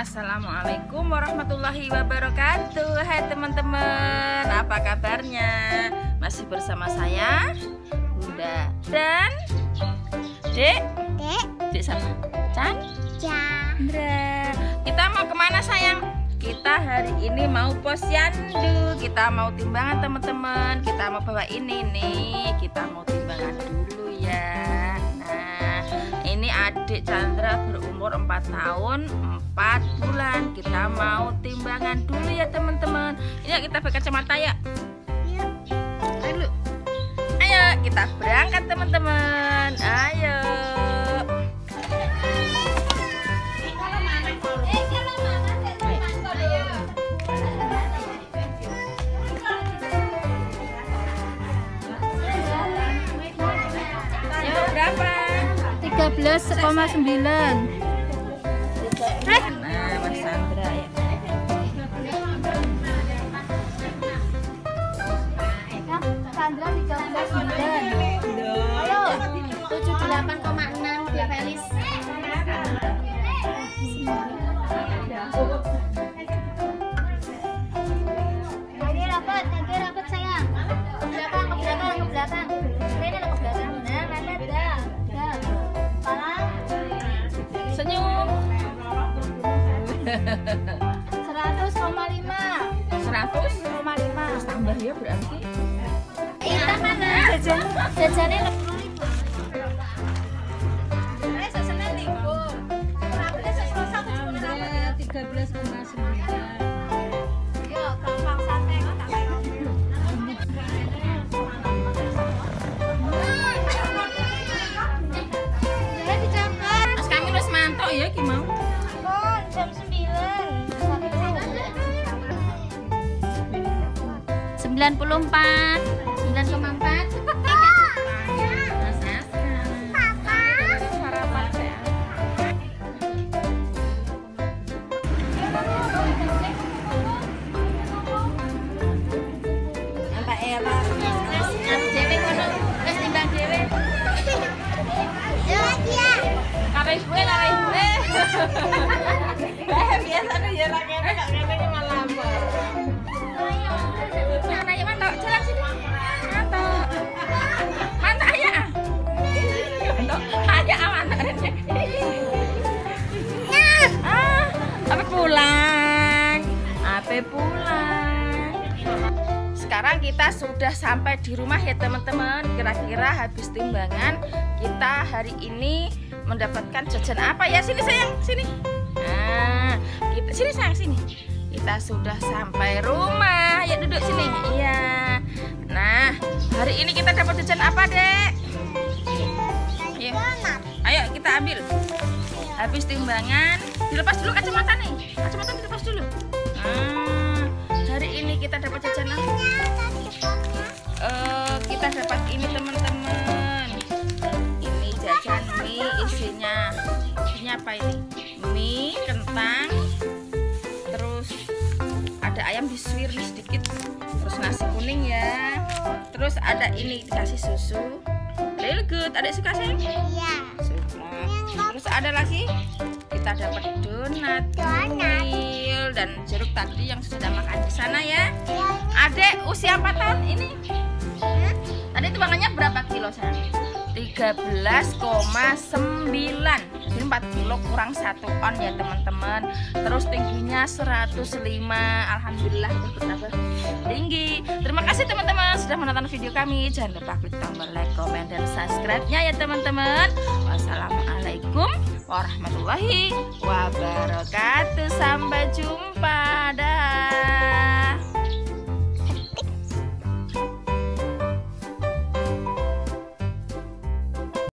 Assalamualaikum warahmatullahi wabarakatuh. Hai teman-teman Apa kabarnya? Masih bersama saya Bunda Dan Dek? Dek, Dek sama Chan? Chandra Kita mau ke mana sayang? Kita hari ini mau posyandu Kita mau timbangan teman-teman. Kita mau bawa ini nih. Kita mau timbangan dulu ya. Nah ini adik Chandra berumur 4 tahun 4 bulan. Kita mau timbangan dulu ya teman-teman. Ini kita pakai kacamata ya Ayo, Ayo kita berangkat teman-teman. Ayo. Ayo berapa? 13,9 Nah Mas Sandra. Ya Sandra. 39 Ayo 78,6 dia Felis 100,5 100 100,5 tambah ya berarti? Kita mana? Jajan jajannya lebih ribu. Eh, tiga belas koma sembilan. Tak Ya ya ki mau 94 9,4 Mas Aska sarapan ya apa pulang. Sekarang kita sudah sampai di rumah ya teman-teman. Kira-kira habis timbangan kita hari ini mendapatkan jajan apa ya? Sini sayang. Sini. Nah kita sini sayang. Sini. Kita sudah sampai rumah. Ya duduk sini. Iya. Nah hari ini kita dapat jajan apa dek? Ayo. ayo kita ambil. Habis timbangan dilepas dulu kacamata nih. Kacamata dilepas dulu. Nah, hari ini kita dapat jajanan Eh, kita dapat ini teman-teman. Ini jajan mie isinya. Isinya apa ini? Mie kentang terus ada ayam disuir sedikit terus nasi kuning ya. Terus ada ini dikasih susu. Real good ada suka sayang Iya. Terus ada lagi? Kita dapat donat. Mil dan jeruk tadi yang sudah makan di sana ya. Adek usia 4 tahun ini? Tadi timbangannya berapa kilo sayang 13,9 jadi 4 kilo kurang 1 on ya teman-teman. Terus tingginya 105 Alhamdulillah bertambah tinggi. Terima kasih teman-teman sudah menonton video kami. Jangan lupa klik tombol like, comment, dan subscribe-nya ya teman-teman. Wassalamualaikum warahmatullahi wabarakatuh. Sampai jumpa